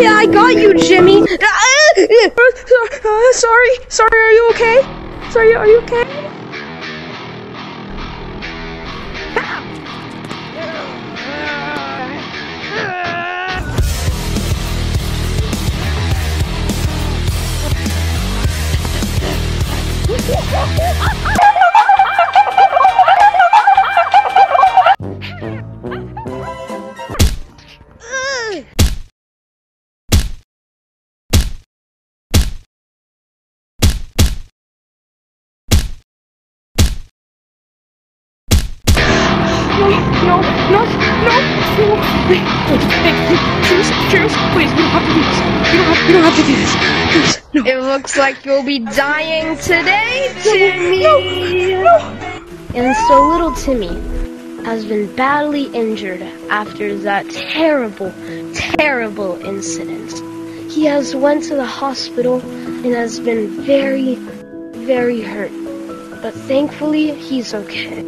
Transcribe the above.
yeah, I got you, Jimmy. Uh, sorry, sorry. Are you okay? Sorry, are you okay? No, no, no, no. Wait, wait, wait, Truce, truce, please, we don't have to do this. We don't have, we don't have to do this. Please, no. It looks like you'll be dying today, Timmy. No, no. And so little Timmy has been badly injured after that terrible, terrible incident. He has went to the hospital and has been very, very hurt. But thankfully, he's okay.